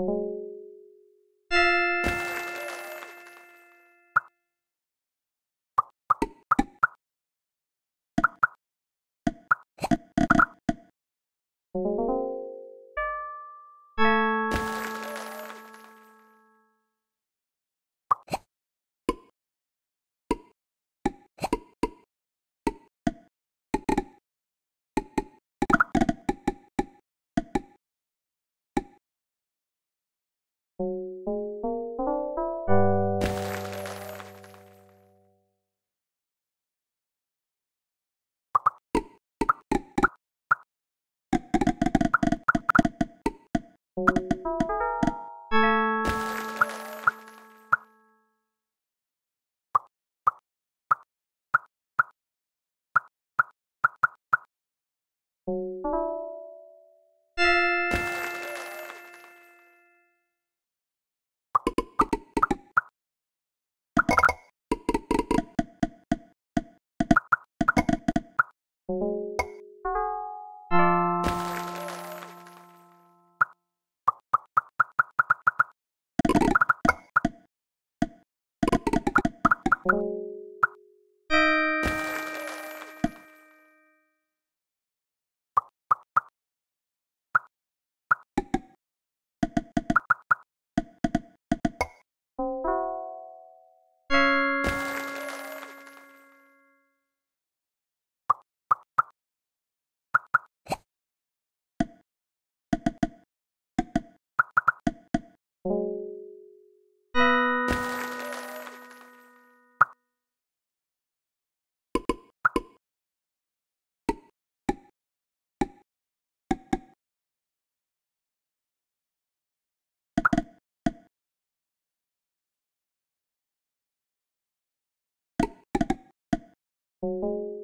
you you